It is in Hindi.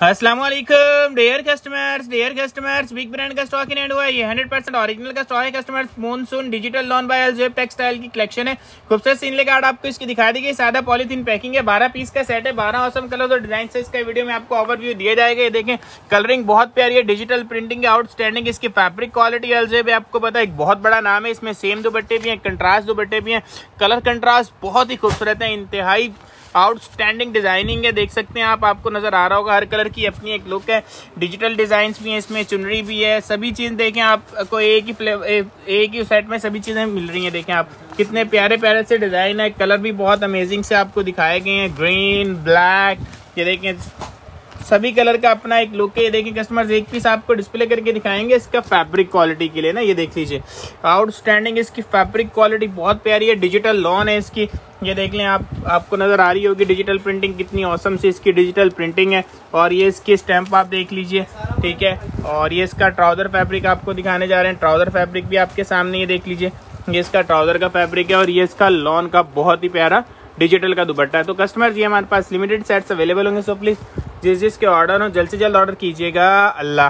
Aslam dear customers dear customers big brand का स्टॉक इन एंड हुआ ये हंड्रेड परसेंट ऑरिजिनल का स्टॉक है customers monsoon digital lawn by Alzeb textile की कलेक्शन है। खूबसूरत सीन कार्ड आपको इसकी दिखा दी गई। सादा पॉलिथीन पैकिंग है। बारह पीस का सेट है। बारह औसम कलर और डिज़ाइन से इसका वीडियो में आपको ओवरव्यू दिया जाएगा। ये देखें कलरिंग बहुत प्यारी है। डिजिटल प्रिंटिंग आउटस्टैंडिंग इसकी फैब्रिक क्वालिटी अलजेब है आपको पता है, एक बहुत बड़ा नाम है। इसमें सेम दुबट्टे भी हैं कंट्रास्ट दुबट्टे भी हैं। कलर कंट्रास्ट बहुत ही खूबसूरत है। इंतहाई आउटस्टैंडिंग डिज़ाइनिंग है, देख सकते हैं आप, आपको नज़र आ रहा होगा, हर कलर की अपनी एक लुक है। डिजिटल डिज़ाइन भी है, इसमें चुनरी भी है, सभी चीज़ देखें आपको एक ही एक ही सेट में सभी चीज़ें मिल रही है, देखें आप। कितने प्यारे प्यारे से डिज़ाइन है, कलर भी बहुत अमेजिंग से आपको दिखाए गए हैं ग्रीन ब्लैक ये देखें सभी कलर का अपना एक लुक है। ये देखिए कस्टमर्स एक पीस आपको डिस्प्ले करके दिखाएँगे इसका फैब्रिक क्वालिटी के लिए ना, ये देख लीजिए। आउटस्टैंडिंग इसकी फैब्रिक क्वालिटी बहुत प्यारी है। डिजिटल लॉन है इसकी। ये देख लें आप, आपको नज़र आ रही होगी डिजिटल प्रिंटिंग कितनी औसम से इसकी डिजिटल प्रिंटिंग है। और ये इसकी स्टैंप आप देख लीजिए, ठीक है। और ये इसका ट्राउज़र फैब्रिक आपको दिखाने जा रहे हैं। ट्राउज़र फैब्रिक भी आपके सामने, ये देख लीजिए। ये इसका ट्राउज़र का फैब्रिक है और ये इसका लॉन का बहुत ही प्यारा डिजिटल का दुपट्टा है। तो कस्टमर्स ये हमारे पास लिमिटेड सेट्स अवेलेबल होंगे सो प्लीज़ जिस जिसके ऑर्डर हो जल्द से जल्द ऑर्डर कीजिएगा। अल्लाह